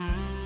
Mm-hmm.